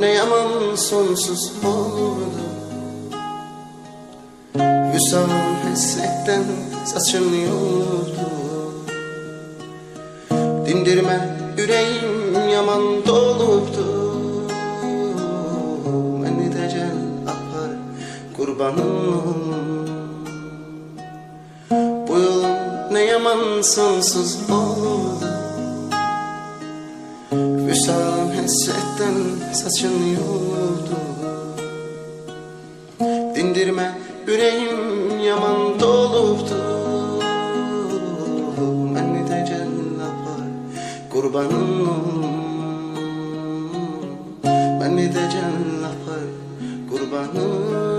ne yaman sonsuz oldu Vüsal hasretten saçım yoldu. Dindirme yüreğim yaman doluptu Beni de apar kurbanım. Bu yolun ne yaman sonsuz oldu Vüsal hasretten saçın yoldu Dindirme yüreğim yaman doluptu. Beni de gel apar kurbanım. Beni de gel apar kurbanım